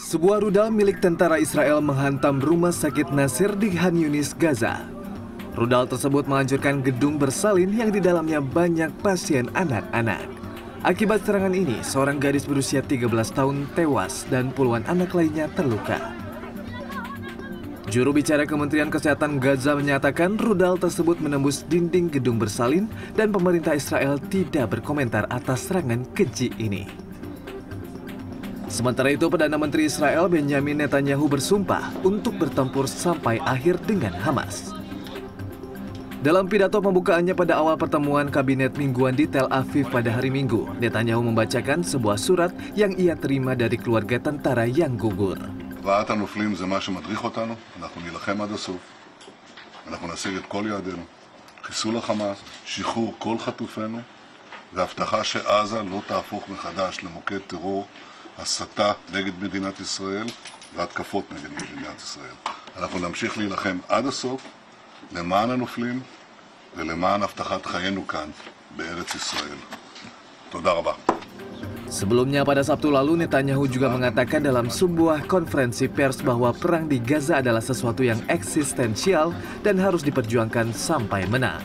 Sebuah rudal milik tentara Israel menghantam rumah sakit Nasir di Han Yunis, Gaza. Rudal tersebut menghancurkan gedung bersalin yang di dalamnya banyak pasien anak-anak. Akibat serangan ini, seorang gadis berusia 13 tahun tewas dan puluhan anak lainnya terluka. Juru bicara Kementerian Kesehatan Gaza menyatakan rudal tersebut menembus dinding gedung bersalin dan pemerintah Israel tidak berkomentar atas serangan keji ini. Sementara itu, Perdana Menteri Israel Benjamin Netanyahu bersumpah untuk bertempur sampai akhir dengan Hamas. Dalam pidato pembukaannya pada awal pertemuan kabinet mingguan di Tel Aviv pada hari Minggu, Netanyahu membacakan sebuah surat yang ia terima dari keluarga tentara yang gugur. הבאת הנופלים זה מה שמדריך אותנו, אנחנו נילחם עד הסוף, אנחנו נשיג את כל יעדינו, חיסול החמאס, שחרור כל חטופינו, והבטחה שעזה לא תהפוך מחדש למוקד טרור, הסתה נגד מדינת ישראל והתקפות נגד מדינת ישראל. אנחנו נמשיך להילחם עד הסוף למען הנופלים ולמען הבטחת חיינו כאן, בארץ ישראל. תודה רבה. Sebelumnya pada Sabtu lalu Netanyahu juga mengatakan dalam sebuah konferensi pers bahwa perang di Gaza adalah sesuatu yang eksistensial dan harus diperjuangkan sampai menang.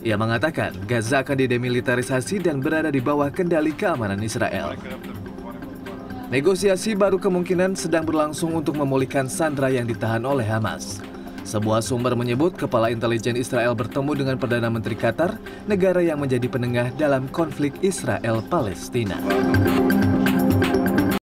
Ia mengatakan Gaza akan didemilitarisasi dan berada di bawah kendali keamanan Israel. Negosiasi baru kemungkinan sedang berlangsung untuk memulihkan sandra yang ditahan oleh Hamas. Sebuah sumber menyebut kepala intelijen Israel bertemu dengan Perdana Menteri Qatar, negara yang menjadi penengah dalam konflik Israel-Palestina.